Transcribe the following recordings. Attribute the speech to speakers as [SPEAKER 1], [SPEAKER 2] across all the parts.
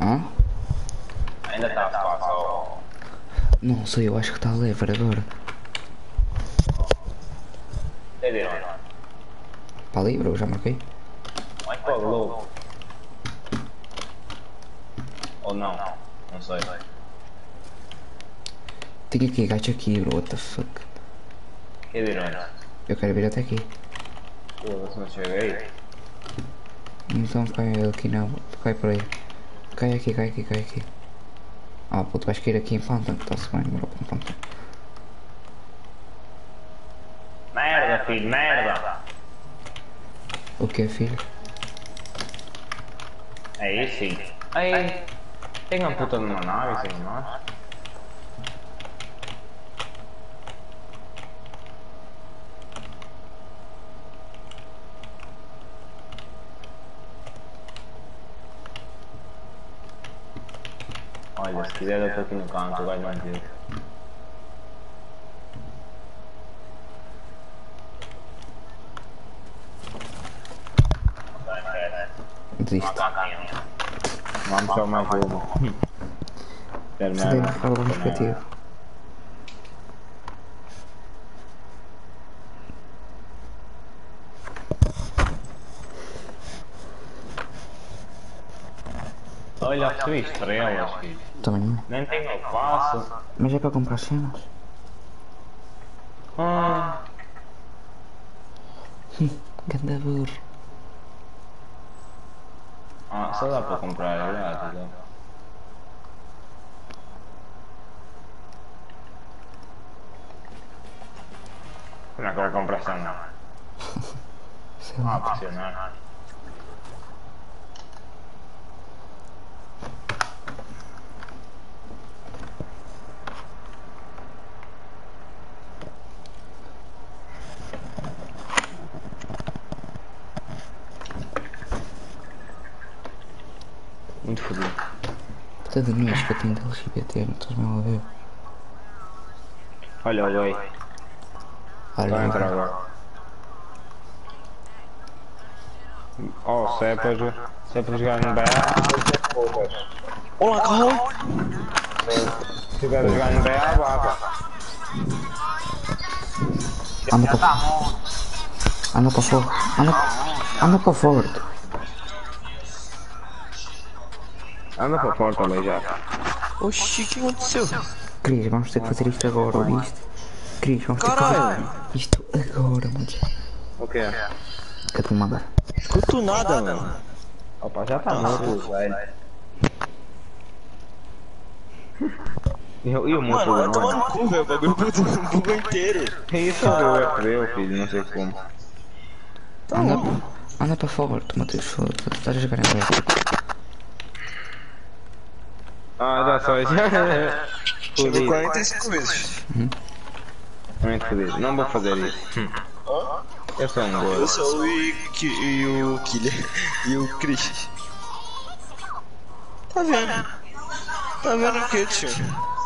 [SPEAKER 1] Hã?
[SPEAKER 2] Ainda está fácil.
[SPEAKER 1] Não sei, eu acho que está lever agora.
[SPEAKER 2] Cadê? ó?
[SPEAKER 1] Está livre, eu já marquei.
[SPEAKER 2] Vai para globo. Ou não? Não sei.
[SPEAKER 1] Tem aqui, gajo aqui, bro, what the fuck.
[SPEAKER 2] Cadê? onde?
[SPEAKER 1] Eu quero vir até aqui.
[SPEAKER 2] Pô, se não cheguei.
[SPEAKER 1] Então cai aqui não, cai por aí. Cai aqui, cai aqui, cai aqui. Ah, puto, vais cair aqui em Phantom, está-se bem, bro.
[SPEAKER 2] Merda, filho, merda.
[SPEAKER 1] O que é, filho?
[SPEAKER 2] É isso, filho. Aí, tem uma puta numa nave, sem nós. Olha, se quiser eu tô aqui no canto, vai mais ver.
[SPEAKER 1] Desisto.
[SPEAKER 2] Vamos só mais uma. Quero
[SPEAKER 1] Se
[SPEAKER 2] mais
[SPEAKER 1] der fala vamos negativo.
[SPEAKER 2] Olha, recebi estrelas, filho.
[SPEAKER 1] Também.
[SPEAKER 2] Nem tenho passo.
[SPEAKER 1] Mas é para comprar cenas?
[SPEAKER 2] Ah,
[SPEAKER 1] Ganda burro.
[SPEAKER 2] ah, só dá para comprar grátis, ó. Como é que vai comprar essa não?
[SPEAKER 1] Sei
[SPEAKER 2] Ah,
[SPEAKER 1] lá.
[SPEAKER 2] pressionar. Muito fodido.
[SPEAKER 1] Puta de mim, acho que eu tenho de LGBT, não estás mesmo a ver?
[SPEAKER 2] Olha, olha aí.
[SPEAKER 1] Olha,
[SPEAKER 2] Vai entrar agora. Oh, se é para, se é para jogar no BA, poucas.
[SPEAKER 3] Olá, Carl!
[SPEAKER 2] Se a jogar no BA, vaga.
[SPEAKER 1] anda para Anda para fora. Anda para fora.
[SPEAKER 2] Anda para fora também já.
[SPEAKER 3] Oxi, o que aconteceu?
[SPEAKER 1] Cris, vamos ter que fazer isto agora, ouviste? Cris, vamos ter que fazer isto agora, mano.
[SPEAKER 2] O que é?
[SPEAKER 1] Que tu mandar.
[SPEAKER 3] Escuto nada, mano.
[SPEAKER 2] Opa, já tá morto, velho. E o e o moço
[SPEAKER 3] Mano, vai tomar
[SPEAKER 2] nome?
[SPEAKER 3] no cu, velho. O bagulho bugou inteiro.
[SPEAKER 2] Isso é o FB, filho, não sei como.
[SPEAKER 1] Anda, anda para fora, Matheus, foda-se. Tu estás a jogar em breve.
[SPEAKER 2] Ah, dá só isso.
[SPEAKER 3] Chegou
[SPEAKER 2] Fodido.
[SPEAKER 3] 45 vezes.
[SPEAKER 2] Muito fodido. Não vou fazer isso. Eu sou um
[SPEAKER 3] Eu
[SPEAKER 2] gordo.
[SPEAKER 3] sou o Ike e o Killer. E o Chris. Tá vendo? Tá vendo o que, tio?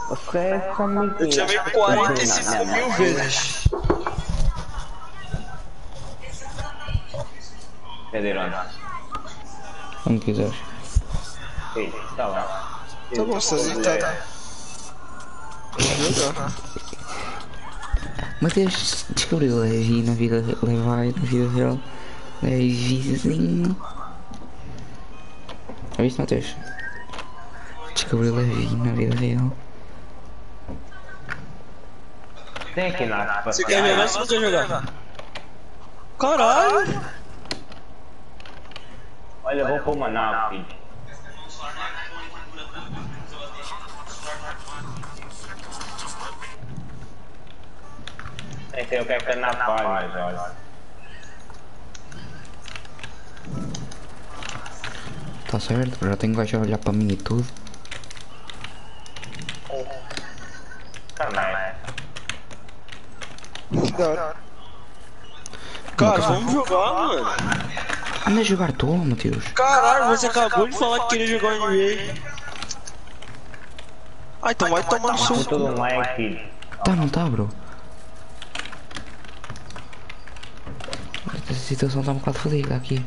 [SPEAKER 2] Você é só mentira.
[SPEAKER 3] Eu te chamei 45 mil vezes.
[SPEAKER 2] Cadê?
[SPEAKER 1] Como quiseres.
[SPEAKER 2] Ei, tá lá.
[SPEAKER 3] Tá bom, tá deitado. Jogar.
[SPEAKER 1] Matheus descobriu Levi na vida Levi na vida real. Levizinho. Já viste, Matheus? Descobriu Levi na vida real.
[SPEAKER 2] Tem aqui na
[SPEAKER 3] Você quer jogar ou você jogar? Caralho!
[SPEAKER 2] Olha, eu vou pôr uma nave, filho. Que é que a nave faz, mas olha.
[SPEAKER 1] Tá certo, já tenho gajo a olhar para mim e tudo.
[SPEAKER 3] Que da hora. Cara, vamos jogar, mano.
[SPEAKER 1] Anda a jogar tu, Matheus.
[SPEAKER 3] Caralho, você acabou de falar que queria jogar NBA. Ah, então vai tomar no seu.
[SPEAKER 1] Tá, não tá, bro? Situação tá um bocado fodida aqui.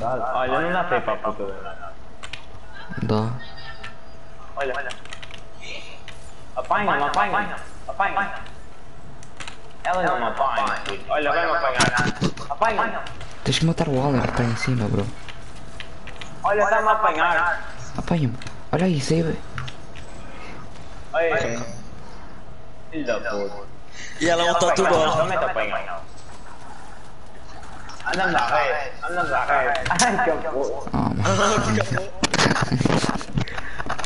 [SPEAKER 2] Olha, não dá pra ir pra puta.
[SPEAKER 1] Dá.
[SPEAKER 2] Olha, olha. Apanha-me, apanha-me. Apanha. Ela não me apanha. Olha, vai-me apanhar. Apanha.
[SPEAKER 1] Tens que matar o Allen que está em cima, bro.
[SPEAKER 2] Olha, está-me a apanhar.
[SPEAKER 1] Apanha-me. Olha aí, save.
[SPEAKER 2] Olha. Filho da puta.
[SPEAKER 3] E ela é um tatu bom.
[SPEAKER 2] Também te apanhar. Ai, que puta.
[SPEAKER 1] Ah, mano.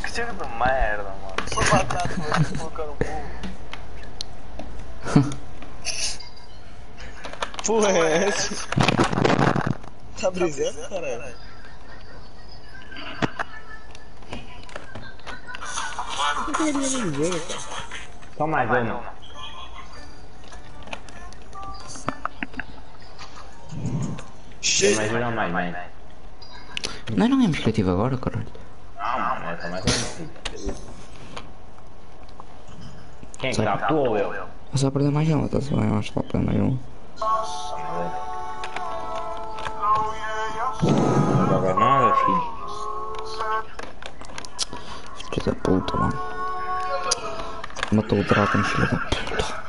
[SPEAKER 3] Que cheiro de merda, mano. Sou batata, mano. Colocar no burro. Porra, é essa? Tá brisando, caralho? Não nem ver, cara.
[SPEAKER 2] Só mais uma.
[SPEAKER 3] Cheio.
[SPEAKER 2] Imagina mais, mais.
[SPEAKER 1] Nós não é criativo agora, caralho.
[SPEAKER 2] Não, mano, essa mais uma. Quem que tá? Tu ou eu?
[SPEAKER 1] Vou só perder mais uma, tá-se bem? Acho que vou perder mais uma.
[SPEAKER 2] Não joga nada, filho.
[SPEAKER 1] Filho da puta, mano. Matou o Dragon, filho da puta.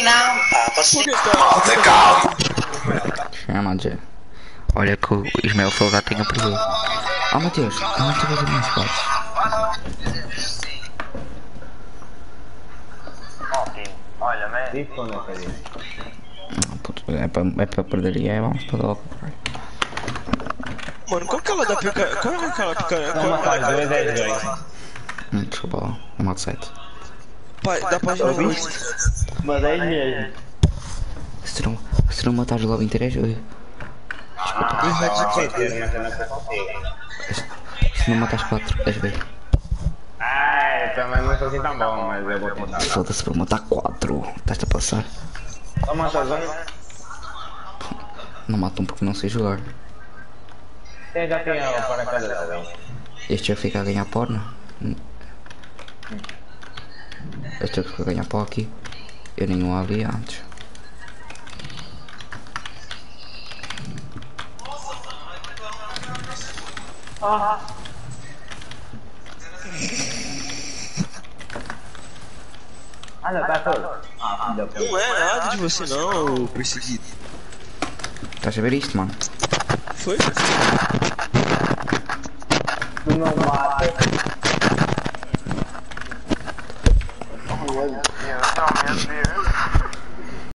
[SPEAKER 4] Final.
[SPEAKER 3] Que tá?
[SPEAKER 1] Chama de. Olha que o Ismael Folgado tem o período. Ah, Matheus, eu não te vejo mais fortes.
[SPEAKER 2] Olha, mas. Diz quando é que é?
[SPEAKER 1] Não, é é para perder e é, vamos para logo.
[SPEAKER 3] Mano, qual que é ela da pica? Qual é aquela pica?
[SPEAKER 2] Não, é dois.
[SPEAKER 1] Hum, desculpa lá, o modo 7.
[SPEAKER 3] Pai, da página 20.
[SPEAKER 2] Mas é mesmo.
[SPEAKER 1] Se não, se não matares o lobo inteiro, é eu-
[SPEAKER 2] Ah,
[SPEAKER 3] Ih, vai
[SPEAKER 2] não,
[SPEAKER 3] de
[SPEAKER 2] pode
[SPEAKER 3] quê?
[SPEAKER 2] ser, mas eu não consigo.
[SPEAKER 1] se não matares 4, és bem.
[SPEAKER 2] Ah, eu também não sou assim tão bom, mas eu vou tentar.
[SPEAKER 1] Foda-se para matar 4. Estás a passar.
[SPEAKER 2] Só matas um.
[SPEAKER 1] Não matam porque não sei jogar.
[SPEAKER 2] Já.
[SPEAKER 1] Este já fica a ganhar porno. Este já fica a ganhar pó aqui. Eu nem o abri antes.
[SPEAKER 2] Anda, tá todo. Ah, filho da puta.
[SPEAKER 3] Não é nada de você não, perseguido.
[SPEAKER 1] Estás a ver isto, mano?
[SPEAKER 3] Foi?
[SPEAKER 2] Tu não mata.